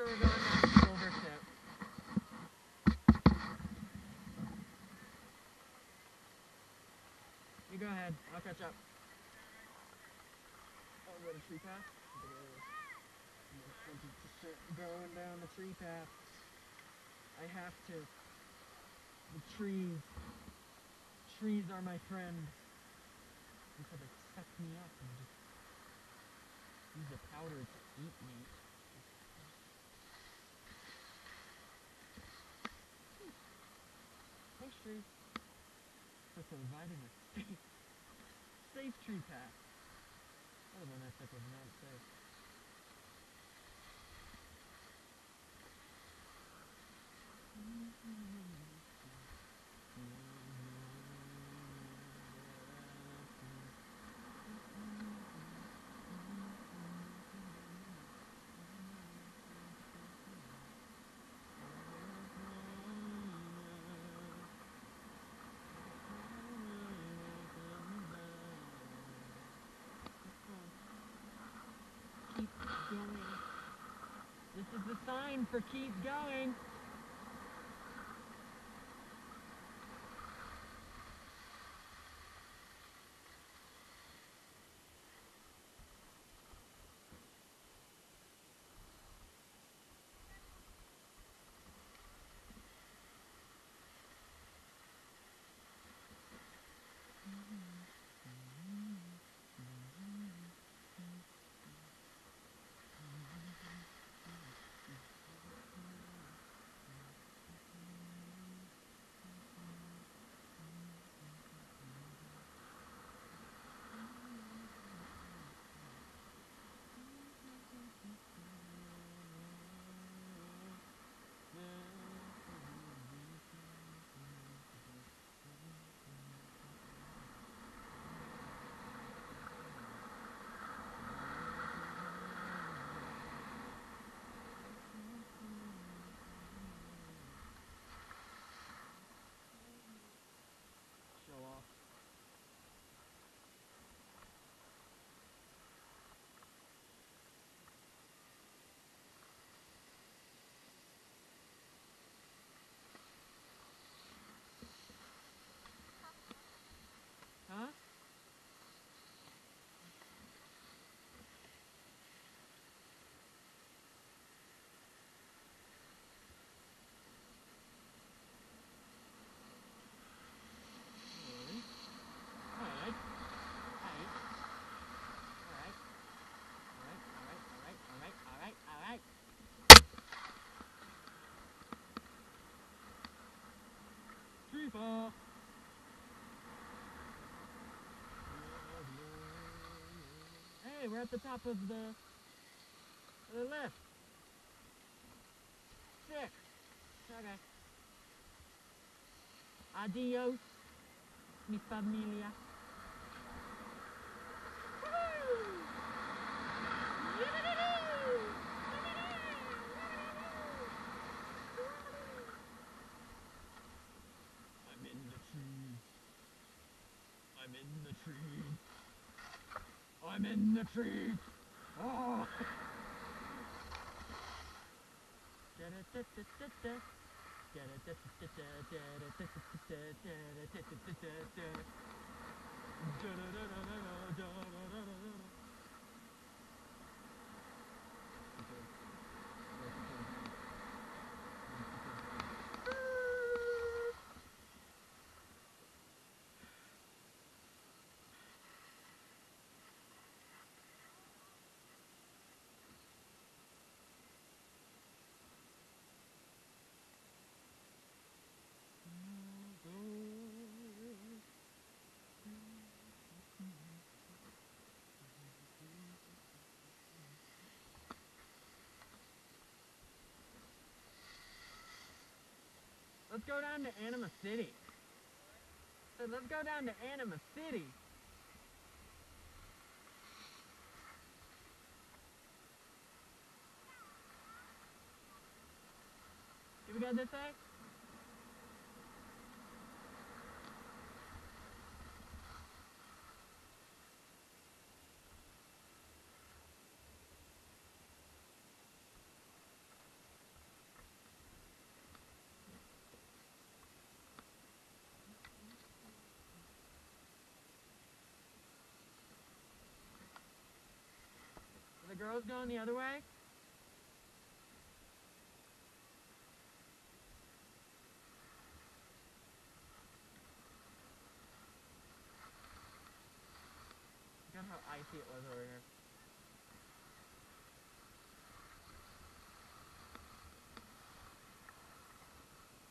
sure we're going the silver tip. You go ahead. I'll catch up. Oh, we got a tree path? Going down the tree path. I have to. The trees. Trees are my friend. Because they suck me up and just use the powder to eat me. Thanks. For providing a safe, safe tree path. That was one I think was not safe. Keep going. This is the sign for keep going. We're at the top of the, the lift. Sick. Okay. Adios, mi familia. I'm in the tree. I'm in the tree. I'm in the tree. Oh. Let's go down to Animas City. Let's go down to Animas City. Did we go this way? Girls going the other way? Look at how icy it was over here.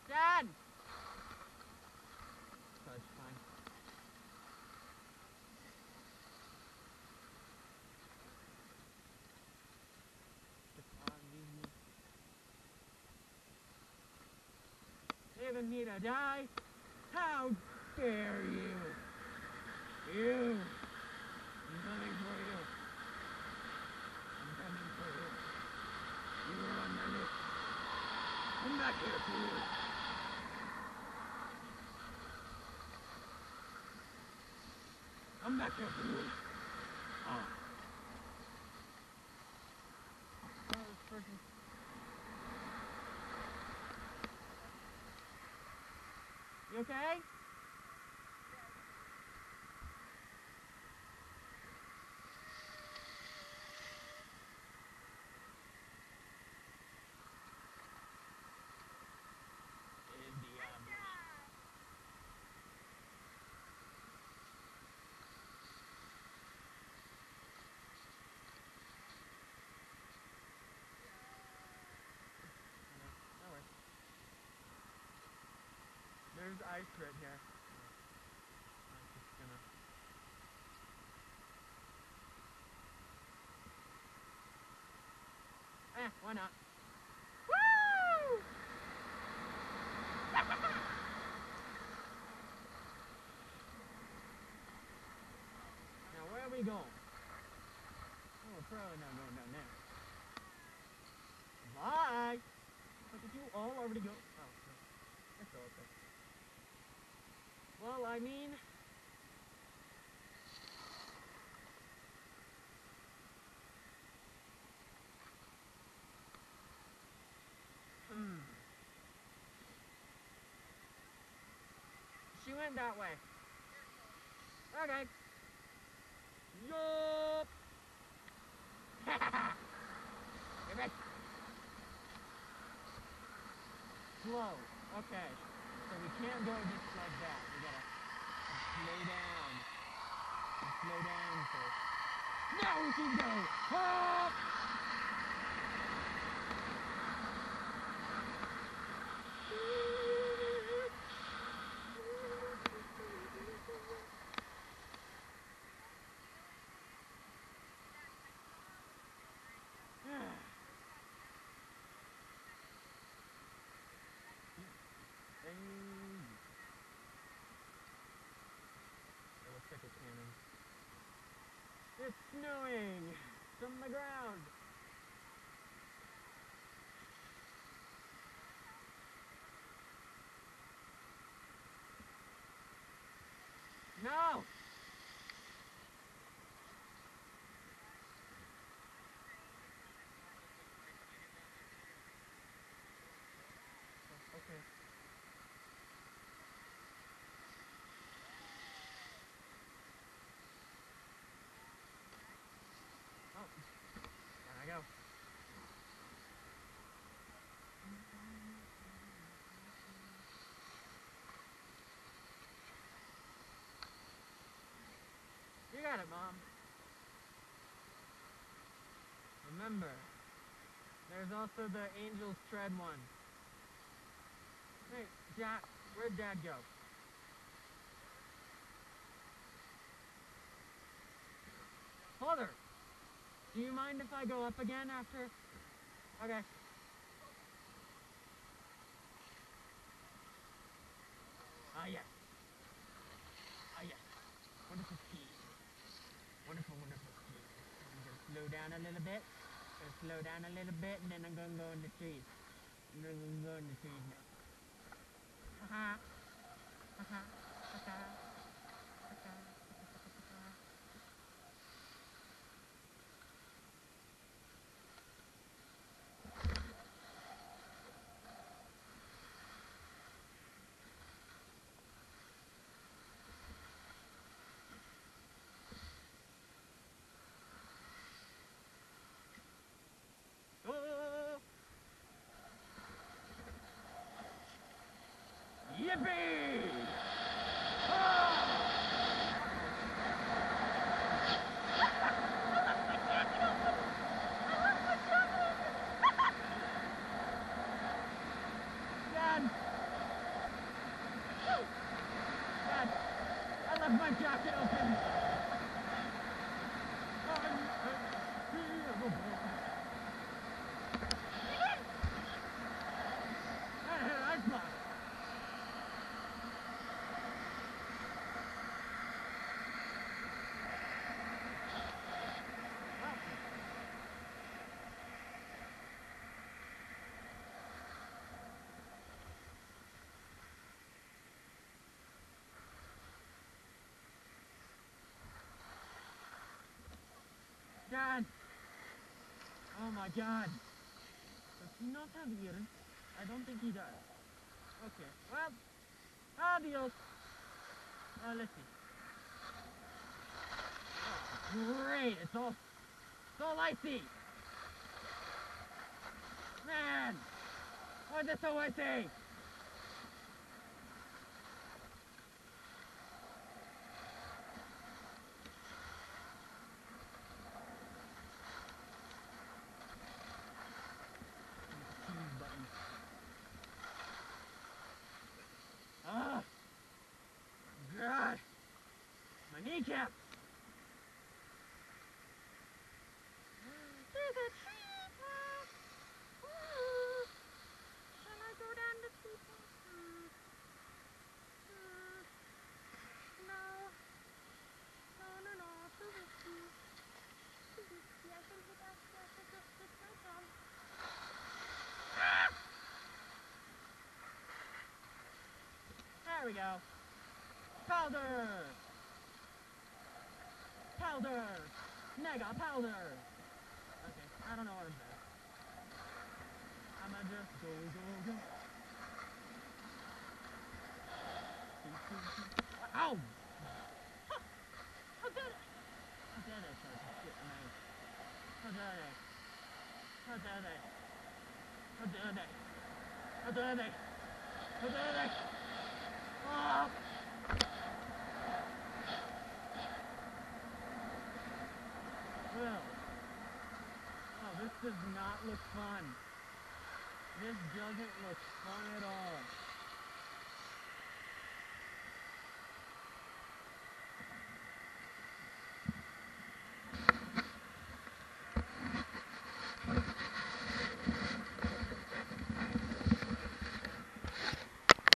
Dad! That's fine. Just on me. Leaving me to die? How dare you! You! I'm coming for you. I'm coming for you. You were on my list. I'm back here for you. I'm back here for you. Ah. Oh. Oh, this person. Okay? Indiana. No worries. There's ice right here. I'm just gonna. Eh, why not? Woo! Now where are we going? Oh, we're probably not going down there. Bye! But did you all already go? Oh, no. It's all okay. Well, I mean... Hmm. She went that way. Okay. Yup. Slow. Okay. So we can't go just like that. We gotta slow down. Slow down first. Now we can go. Hop. Ding. It looks like a cannon. It's snowing from the ground. No! Okay. Oh, there I go. You got it, Mom. Remember, there's also the Angel's Tread one. Hey, Jack, where'd Dad go? Father, do you mind if I go up again after? Okay. Ah, yes. Ah, yes. Wonderful speed. Wonderful, wonderful gonna slow down a little bit. Gonna slow down a little bit, and then I'm gonna go in the trees. I'm gonna go in the trees now. Haha. Haha. Haha. Haha. Yippee! Ah! Dad! Dad! I left my jacket open! Ice block! Dad! Oh my god! Does he not have ears? I don't think he does. Okay, well, adios! Uh, let's see. Oh, great! It's all, it's all icy! Man! Why is it so icy? Choose button. Ah! God! My! There's a tree path. Ooh. Shall I go down the tree path? No. No, no, no. Too risky. Too risky. I can hit us. I can just hit my thumb. There we go. Powder! Powder! Mega powder! Okay, I don't know I'm. I'ma just go, go, go. Ow! How dare they? How dare they try to in my... How dare they? How dare they? How dare they? How dare they? How dare they? Ah! Well, oh, this does not look fun. This doesn't look fun at all.